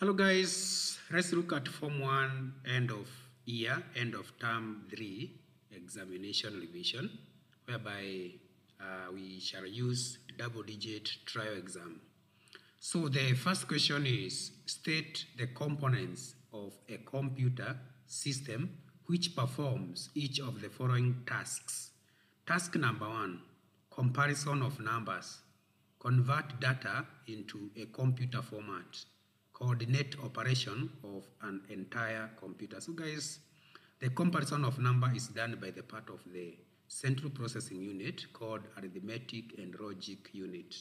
Hello guys, let's look at Form 1 end of year, end of term 3 examination revision whereby uh, we shall use double digit trial exam. So the first question is state the components of a computer system which performs each of the following tasks. Task number one, comparison of numbers. Convert data into a computer format. Coordinate operation of an entire computer. So guys, the comparison of number is done by the part of the central processing unit called arithmetic and logic unit.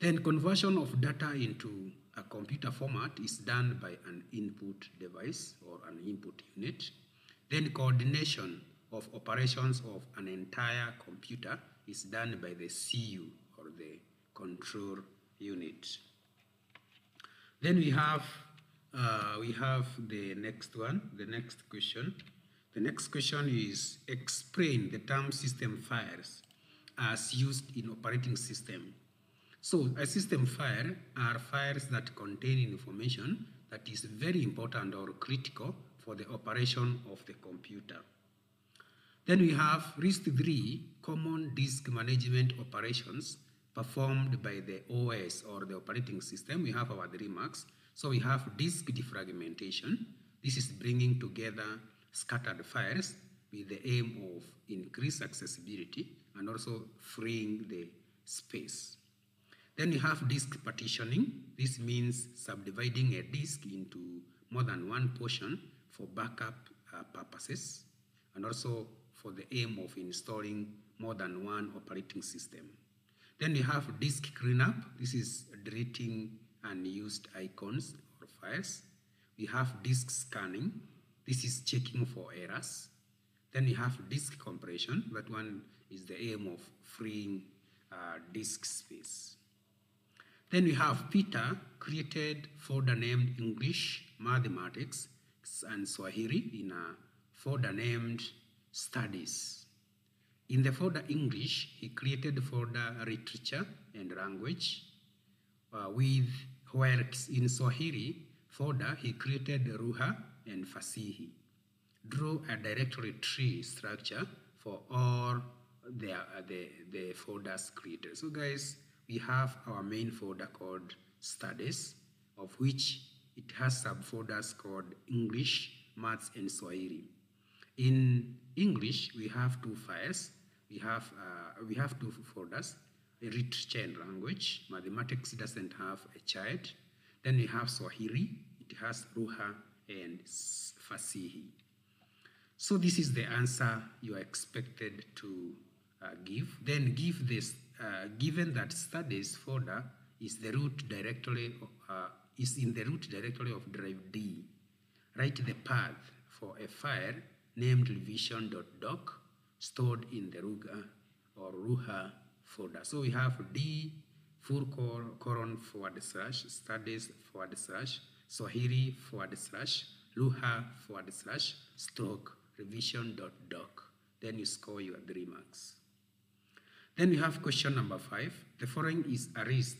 Then conversion of data into a computer format is done by an input device or an input unit. Then coordination of operations of an entire computer is done by the CU or the control unit. Then we have uh, we have the next one, the next question. The next question is explain the term system files as used in operating system. So a system file are files that contain information that is very important or critical for the operation of the computer. Then we have list three common disk management operations performed by the OS or the operating system. We have our three marks. So we have disk defragmentation. This is bringing together scattered files with the aim of increased accessibility and also freeing the space. Then you have disk partitioning. This means subdividing a disk into more than one portion for backup uh, purposes and also for the aim of installing more than one operating system. Then we have disk cleanup. This is deleting unused icons or files. We have disk scanning. This is checking for errors. Then we have disk compression. That one is the aim of freeing uh, disk space. Then we have Peter created folder named English, Mathematics, and Swahili in a folder named Studies. In the folder English, he created folder Literature and Language. Uh, with works in Swahili folder, he created Ruha and Fasihi. Drew a directory tree structure for all the, uh, the, the folders created. So guys, we have our main folder called Studies, of which it has subfolders called English, Maths, and Swahili. In English, we have two files. We have, uh, we have two folders, literature and language. Mathematics doesn't have a child. Then we have Swahili. It has Ruha and Fasihi. So this is the answer you are expected to uh, give. Then give this, uh, given that studies folder is the root directory, uh, is in the root directory of drive D, write the path for a file named revision.doc stored in the Ruga or Ruha folder. So we have D full colon forward slash studies forward slash Swahili forward slash Ruha forward slash stroke revision dot doc. Then you score your three marks. Then we have question number five. The following is a list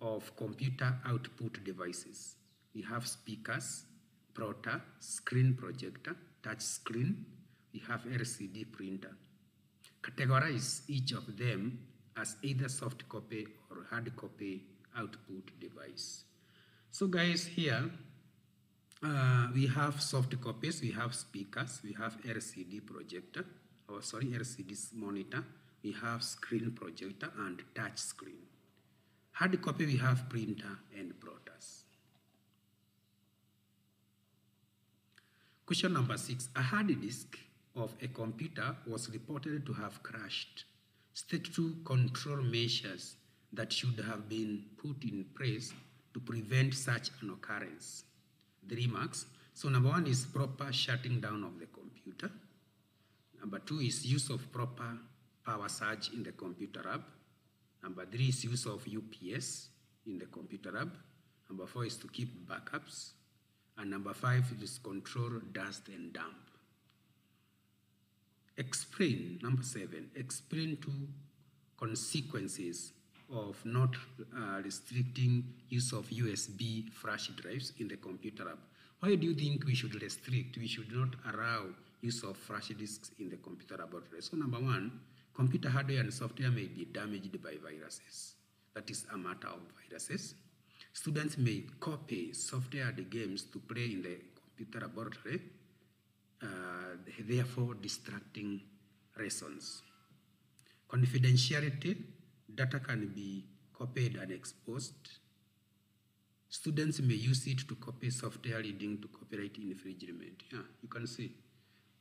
of computer output devices. We have speakers, plotter, screen projector, touch screen, we have LCD printer. Categorize each of them as either soft copy or hard copy output device. So guys, here uh, we have soft copies, we have speakers, we have LCD projector, or sorry, LCD monitor, we have screen projector and touch screen. Hard copy, we have printer and plotters. Question number six, a hard disk of a computer was reported to have crashed. State two control measures that should have been put in place to prevent such an occurrence. The remarks. So number one is proper shutting down of the computer. Number two is use of proper power surge in the computer lab. Number three is use of UPS in the computer lab. Number four is to keep backups. And number five is control dust and damp. Explain, number seven, explain two consequences of not uh, restricting use of USB flash drives in the computer lab. Why do you think we should restrict, we should not allow use of flash disks in the computer laboratory? So number one, computer hardware and software may be damaged by viruses. That is a matter of viruses. Students may copy software and games to play in the computer laboratory, uh, therefore distracting reasons. Confidentiality, data can be copied and exposed. Students may use it to copy software leading to copyright infringement. Yeah, you can see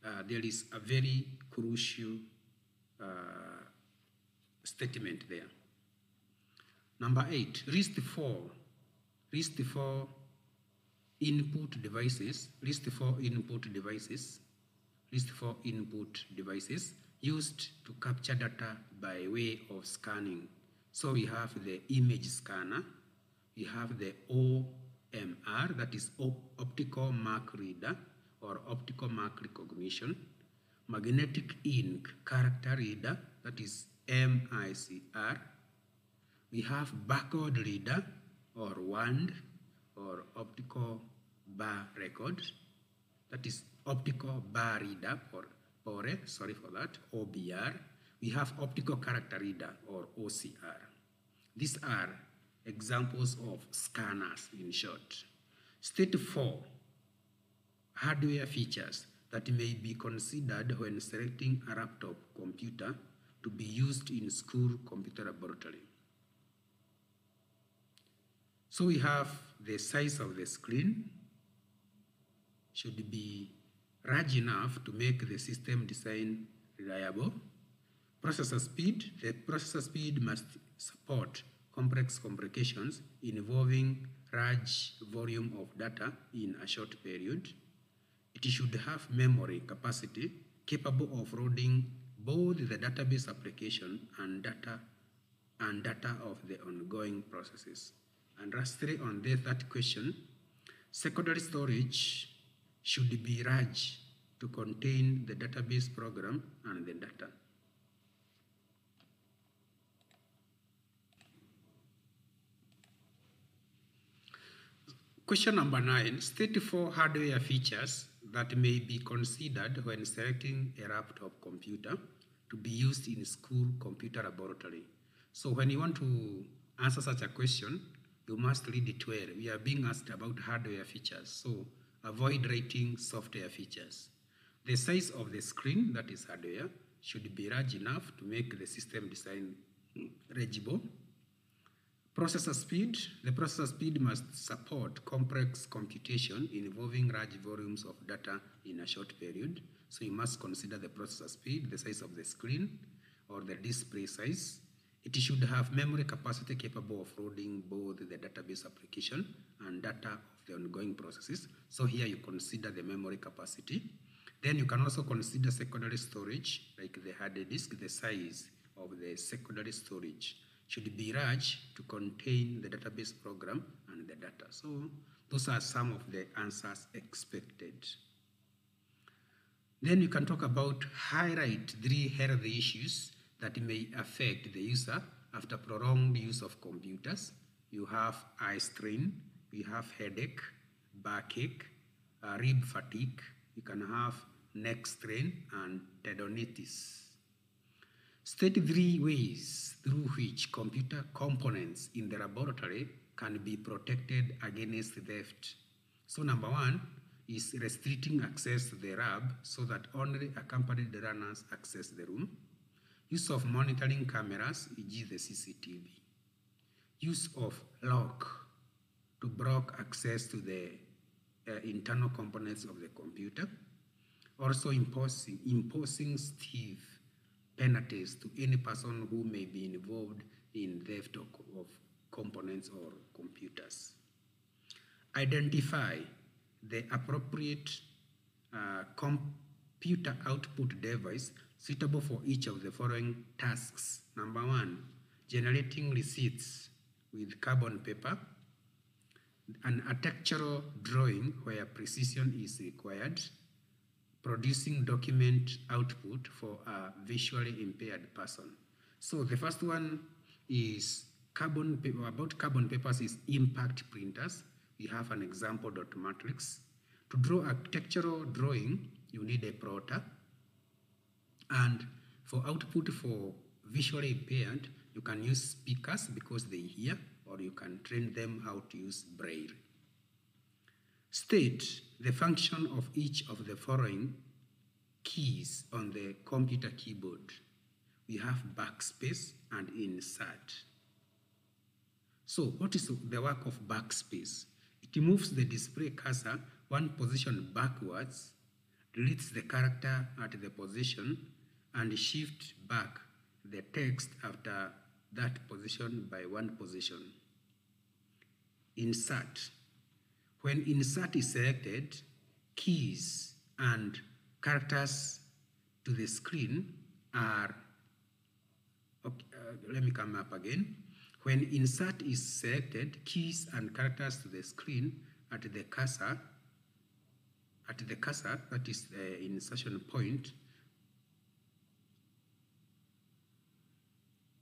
uh, there is a very crucial uh, statement there. Number eight, risk four. risk four input devices. List four input devices. List four input devices used to capture data by way of scanning. So we have the image scanner, we have the OMR, that is op optical mark reader or optical mark recognition, magnetic ink character reader, that is MICR. We have barcode reader or WAND or optical bar record, that is optical bar reader or ORE, sorry for that, OBR. We have optical character reader or OCR. These are examples of scanners in short. State 4, hardware features that may be considered when selecting a laptop computer to be used in school computer laboratory. So we have the size of the screen should be large enough to make the system design reliable. Processor speed, the processor speed must support complex complications involving large volume of data in a short period. It should have memory capacity capable of loading both the database application and data and data of the ongoing processes. And lastly, on this, third question, secondary storage should be large to contain the database program and the data. Question number nine, state four hardware features that may be considered when selecting a laptop computer to be used in school computer laboratory. So when you want to answer such a question, you must read it well. We are being asked about hardware features, so avoid writing software features. The size of the screen, that is hardware, should be large enough to make the system design legible. Processor speed, the processor speed must support complex computation involving large volumes of data in a short period. So you must consider the processor speed, the size of the screen, or the display size. It should have memory capacity capable of loading both the database application and data of the ongoing processes. So here you consider the memory capacity. Then you can also consider secondary storage, like the hard disk, the size of the secondary storage should be large to contain the database program and the data. So those are some of the answers expected. Then you can talk about highlight three health issues that may affect the user after prolonged use of computers. You have eye strain, you have headache, backache, uh, rib fatigue, you can have neck strain and tendonitis. State three ways through which computer components in the laboratory can be protected against theft. So number one is restricting access to the lab so that only accompanied runners access the room. Use of monitoring cameras, e.g. the CCTV. Use of lock to block access to the uh, internal components of the computer. Also imposing, imposing stiff penalties to any person who may be involved in theft of, of components or computers. Identify the appropriate uh, computer output device suitable for each of the following tasks. Number one, generating receipts with carbon paper, an architectural drawing where precision is required, producing document output for a visually impaired person. So the first one is carbon paper, about carbon papers is impact printers. We have an example dot matrix. To draw architectural drawing, you need a plotter. And for output for visually impaired, you can use speakers because they hear, or you can train them how to use braille. State the function of each of the following keys on the computer keyboard. We have backspace and insert. So what is the work of backspace? It moves the display cursor one position backwards, deletes the character at the position, and shift back the text after that position by one position. Insert when insert is selected, keys and characters to the screen are, okay, uh, let me come up again. When insert is selected, keys and characters to the screen at the cursor, at the cursor, that is the insertion point,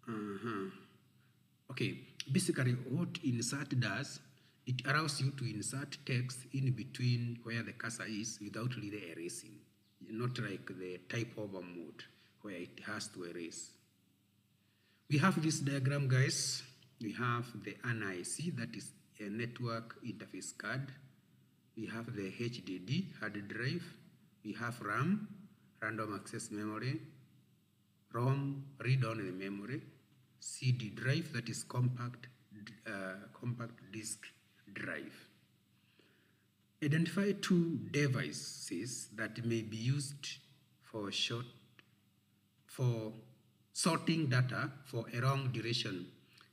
uh -huh. Okay, basically what insert does it allows you to insert text in between where the cursor is without really erasing, not like the type over mode where it has to erase. We have this diagram, guys. We have the NIC, that is a network interface card. We have the HDD, hard drive. We have RAM, random access memory, ROM, read-only memory, CD drive, that is compact, uh, compact disk drive. Identify two devices that may be used for short for sorting data for a long duration.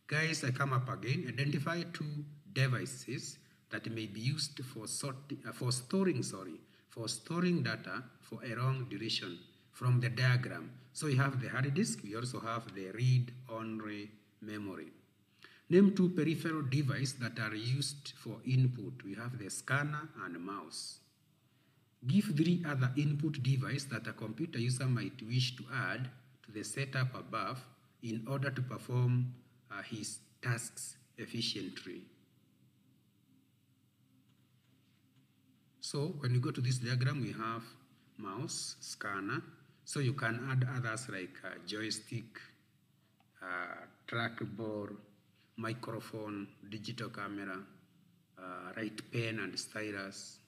Guys, I come up again. Identify two devices that may be used for sorting uh, for storing sorry for storing data for a long duration from the diagram. So we have the hard disk, we also have the read-only memory. Name two peripheral devices that are used for input. We have the scanner and mouse. Give three other input devices that a computer user might wish to add to the setup above in order to perform uh, his tasks efficiently. So when you go to this diagram, we have mouse, scanner. So you can add others like uh, joystick, uh, trackball, microphone, digital camera, uh, light pen and stylus,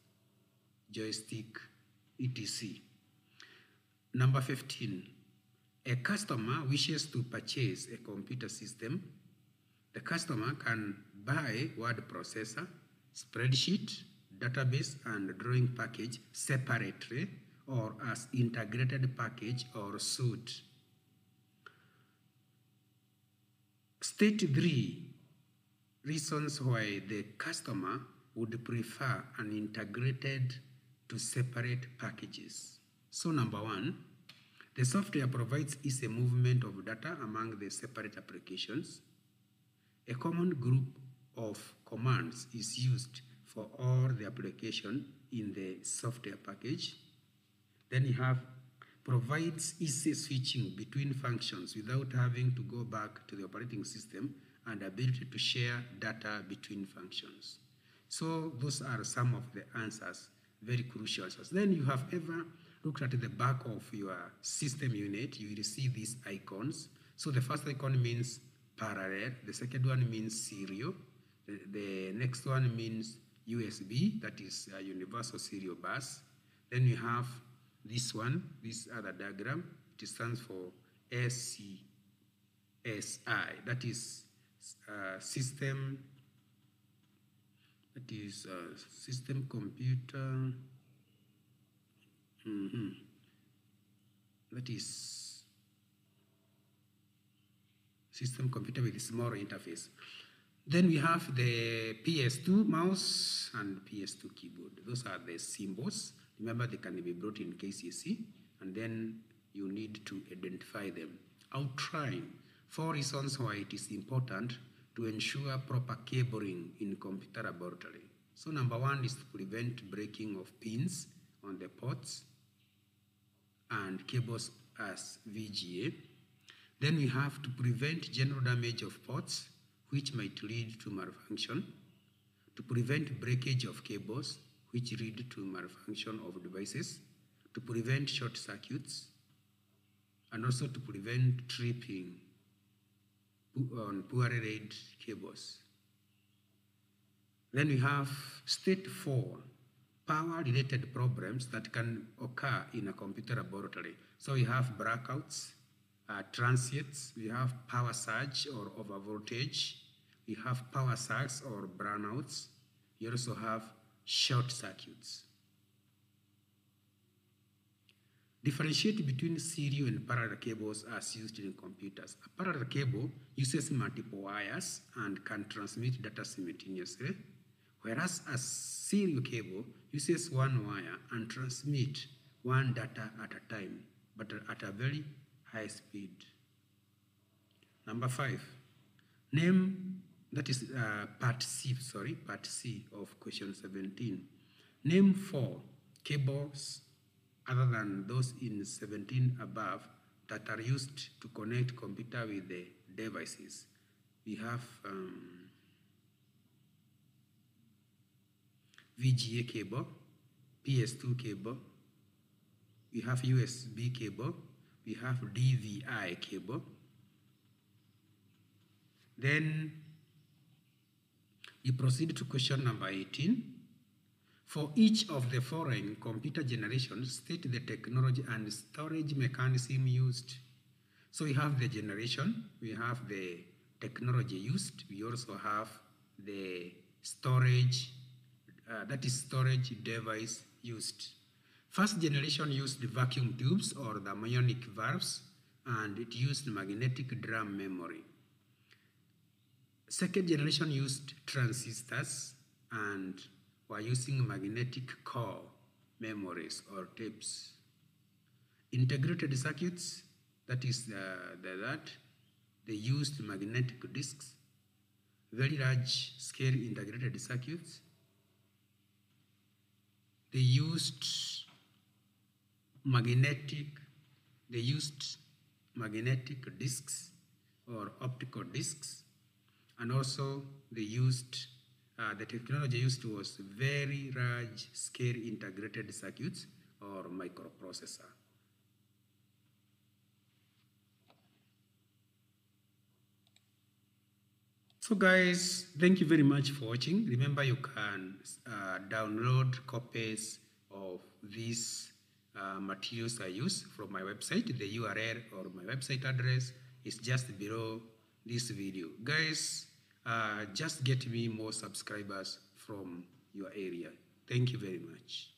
joystick, etc. Number 15, a customer wishes to purchase a computer system. The customer can buy word processor, spreadsheet, database, and drawing package separately or as integrated package or suite. State three reasons why the customer would prefer an integrated to separate packages. So number one, the software provides easy movement of data among the separate applications. A common group of commands is used for all the application in the software package. Then you have provides easy switching between functions without having to go back to the operating system and ability to share data between functions. So those are some of the answers, very crucial answers. Then you have ever looked at the back of your system unit, you will see these icons. So the first icon means parallel, the second one means serial, the, the next one means USB, that is a universal serial bus. Then you have this one, this other diagram, it stands for SCSI, that is uh, system, that is uh, system computer, mm -hmm. that is system computer with small interface. Then we have the PS2 mouse and PS2 keyboard. Those are the symbols. Remember, they can be brought in KCSE, and then you need to identify them. Outline four reasons why it is important to ensure proper cabling in computer laboratory. So number one is to prevent breaking of pins on the ports and cables as VGA. Then we have to prevent general damage of ports which might lead to malfunction, to prevent breakage of cables, which lead to malfunction of devices, to prevent short circuits, and also to prevent tripping on poorly laid cables. Then we have state four, power-related problems that can occur in a computer laboratory. So we have blackouts, uh, transients, we have power surge or overvoltage, we have power sags or brownouts, we also have short circuits. Differentiate between serial and parallel cables as used in computers. A parallel cable uses multiple wires and can transmit data simultaneously, whereas a serial cable uses one wire and transmit one data at a time, but at a very high speed. Number five, name, that is uh, part C, sorry, part C of question 17. Name four cables other than those in 17 above that are used to connect computer with the devices. We have um, VGA cable, PS2 cable, we have USB cable, we have DVI cable. Then we proceed to question number 18. For each of the following computer generations, state the technology and storage mechanism used. So we have the generation, we have the technology used, we also have the storage, uh, that is storage device used. First generation used vacuum tubes or the thermionic valves, and it used magnetic drum memory. Second generation used transistors and were using magnetic core memories or tapes. Integrated circuits, that is the, the, that, they used magnetic disks, very large scale integrated circuits. They used magnetic, they used magnetic disks or optical disks, and also they used uh, the technology used was very large scale integrated circuits or microprocessor. So guys, thank you very much for watching. Remember you can uh, download copies of these uh, materials I use from my website. The URL or my website address is just below this video. Guys, uh, just get me more subscribers from your area. Thank you very much.